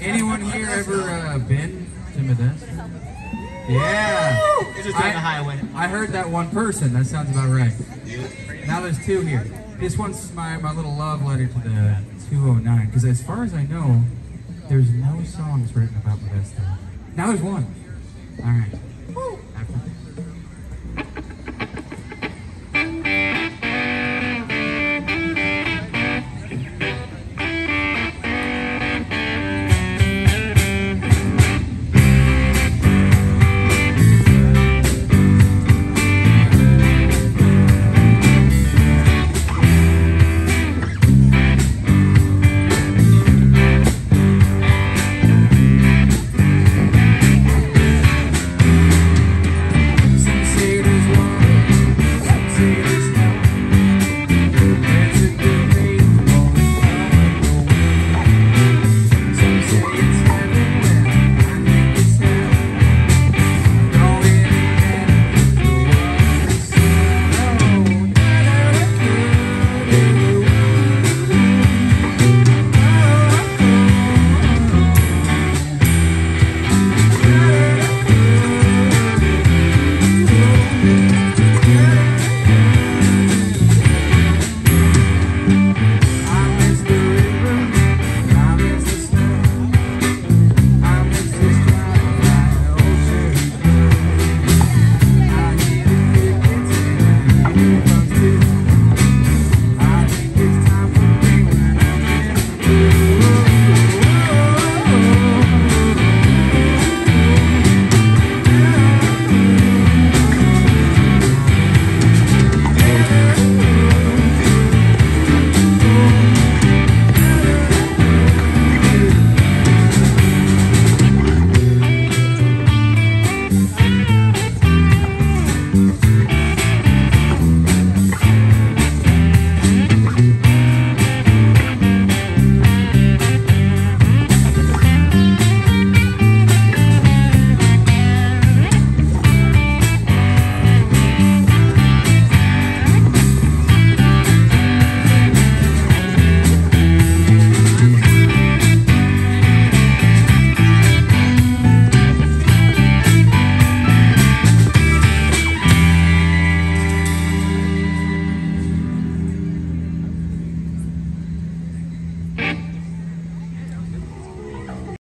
anyone here ever uh, been to Modesto? Yeah. Just I- the highway. I heard that one person. That sounds about right. Now there's two here. This one's my, my little love letter to the 209. Because as far as I know, there's no songs written about Modesto. Now there's one. All right.